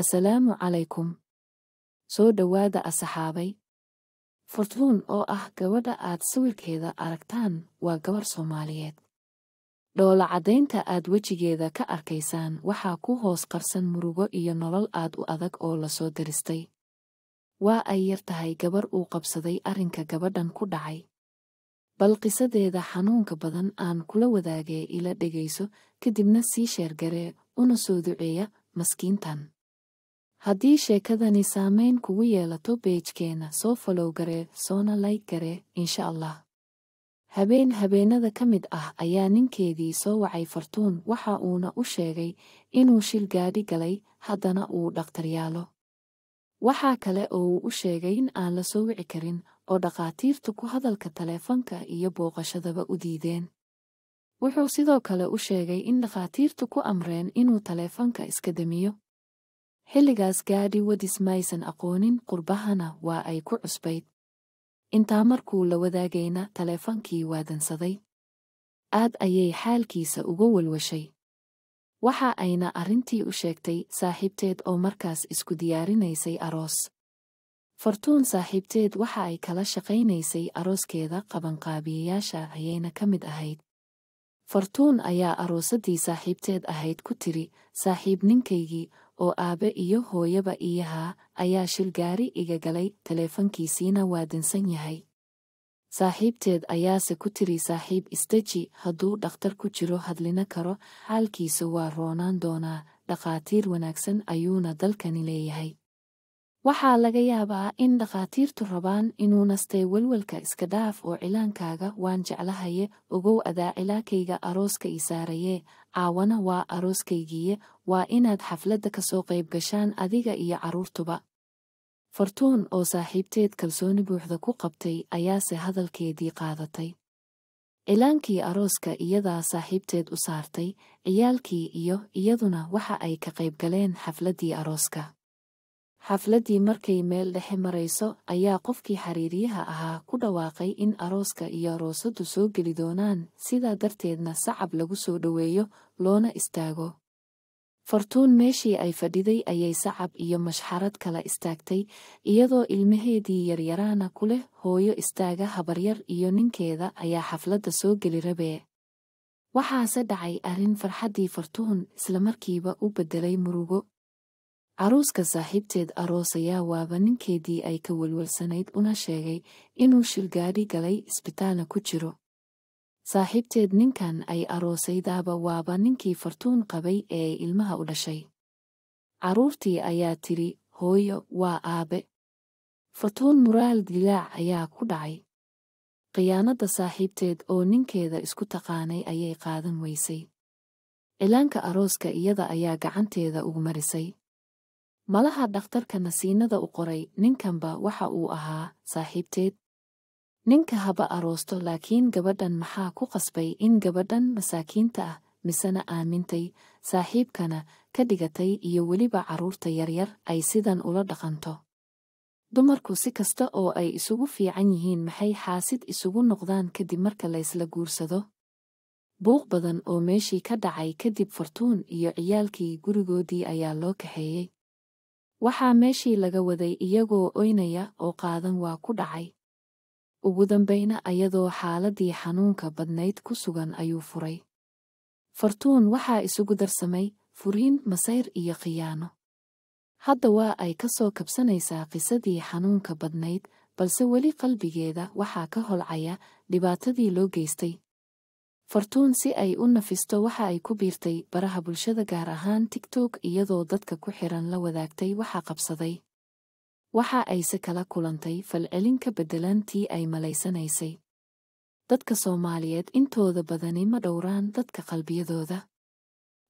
assalaamu calaykum soo dhowaada asxaabay. Fortuun oo ah gabadha aad sawirkeeda aragtaan waa gabar soomaaliyeed. Dhoola caddaynta aad wejigeeda ka arkaysaan waxaa ku hoos qarsan murugo iyo nolol aad u adag oo la soo diristay waa ay yar tahay gabar uu qabsaday arrinka gabadhan ku dhacay. Bal qisadeeda xanuunka badan aan kula wadaagee ila dhegayso kadibna sii sheergaree una soo duceeya maskiintan haddii sheekadani saamayn kugu yeelato beejkeenna soo falow garee soona layg garee insha allah. Habeen habeenada ka mid ah ayaa ninkeedii soo wacay fartuun waxa uuna u sheegay inuu shil gaadhi galay haddana uu dhakhtaryaalo waxaa kale oo uu u sheegay in aan la soo wici karin oo dhakhaatiirtu ku hadalka taleefanka iyo booqashadaba u diideen. Wuxuu sidoo kale u sheegay in dhakhaatiirtu ku amreen inuu taleefanka iska damiyo xilligaas gaadhi wadis maysan aqoonin qurbahana waa ay ku cusbayd. Intaa markuu la wadaagayna taleefankii waadansaday aad ayay xaalkiisa uga walwashay. Waxa ayna arrintii u sheegtay saaxiibteed oo markaas isku diyaarinaysay aroos. Fartuun saaxiibteed waxa ay kala shaqaynaysay arooskeeda qabanqaabiyayaasha ayayna ka mid ahayd. Fartuun ayaa aroosaddii saaxiibteed ahayd ku tiri saaxiib ninkaygii oo aabe iyo hooyaba iyahaa ayaa shilgaari iga galay taleefankiisiina waa dinsan yahay. Saaxiibteed ayaase ku tiri saaxiib isdeji hadduu dhakhtar ku jiro hadlina karo xaalkiisu waa roonaan doonaa dhakhaatiir wanaagsan ayuuna dalkani leeyahay waxaa laga yaabaa in dhakhaatiirtu rabaan inuu nastay welwelka iska dhaaf oo cilaankaaga waan jeclahaye. Ogow adaa cilaakayga arooska i saarayee caawana waa arooskaygiiye waa inaad xafladda ka soo qayb gashaan adiga iyo carruurtuba fartuun oo saaxiibteed kalsooni buuxda ku qabtay ayaase hadalkeedii qaadatay. Cilaankii arooska iyadaa saaxiibteed u saartay. Ciyaalkii iyo iyaduna waxa ay ka qayb galeen xafladdii arooska xafladdii markay meel dhexe marayso ayaa qofkii xiriiryaha ahaa ku dhawaaqay in arooska iyo aroosaddu soo geli doonaan. Sidaa darteedna sacab lagu soo dhoweeyo loona istaago. Fartuun meeshii ay fadhiday ayay sacab iyo mashxarad kala istaagtay iyadoo ilmaheedii yaryaraana ku leh hooyo istaaga habaryar iyo ninkeeda ayaa xafladda soo geli rabee. Waxaase dhacay arrin farxaddii fartuun islamarkiiba u beddelay murugo caruuska saaxiibteed aroosayaa waaba ninkeedii ay ka welwelsanayd una sheegay inuu shilgaadhi galay isbitaalna ku jiro. Saaxiibteed ninkan ay aroosaydaaba waaba ninkii fartuun qabay ee ilmaha u dhashay. Carruurtii ayaa tidhi hooyo waa aabe. Fartuun muraal dilaac ayaa ku dhacay. Khiyaanadda saaxiibteed oo ninkeeda isku taqaanay ayay qaadan weysay. Cilaanka arooska iyada ayaa gacanteeda ugu marisay malaha dhakhtarka nasiinada u qoray ninkanba waxa uu ahaa saaxiibteed. Ninka haba aroosto laakiin gabadhan maxaa ku qasbay in gabadhan masaakiinta ah misena aamintay? Saaxiibkana ka dhigatay iyo weliba carruurta yaryar ay sidan ula dhaqanto. Dumarku si kasta oo ay isugu fiican yihiin maxay xaasid isugu noqdaan kadib marka laysla guursado? Buuq badan oo meeshii ka dhacay kadib fartuun iyo ciyaalkii gurigoodii ayaa loo kaxeeyey waxaa meeshii laga waday iyagoo oynaya oo qaadan waa ku dhacay. Ugu dambayna ayadoo xaaladdii xanuunka badnayd ku sugan ayuu furay. Fartuun waxaa isugu darsamay furiin masayr iyo khiyaano. Hadda waa ay ka soo kabsanaysaa qisadii xanuunka badnayd balse weli qalbigeeda waxaa ka holcaya dhibaatadii loo geystay fartuun si ay u nafisto waxa ay ku biirtay baraha bulshada gaar ahaan tigtok iyadoo dadka ku xiran la wadaagtay waxa qabsaday. Waxa ayse kala kulantay falcelin ka beddelan tii ay malaysanaysay dadka soomaaliyeed intooda badani ma dhowraan dadka qalbiyadooda.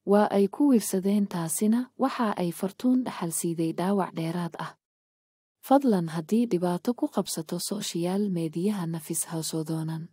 Waa ay ku wiirsadeen taasina waxa ay fartuun dhaxal siiday dhaawac dheeraad ah. Fadlan haddii dhibaato ku qabsato sooshiyaal meediyaha nafis doonan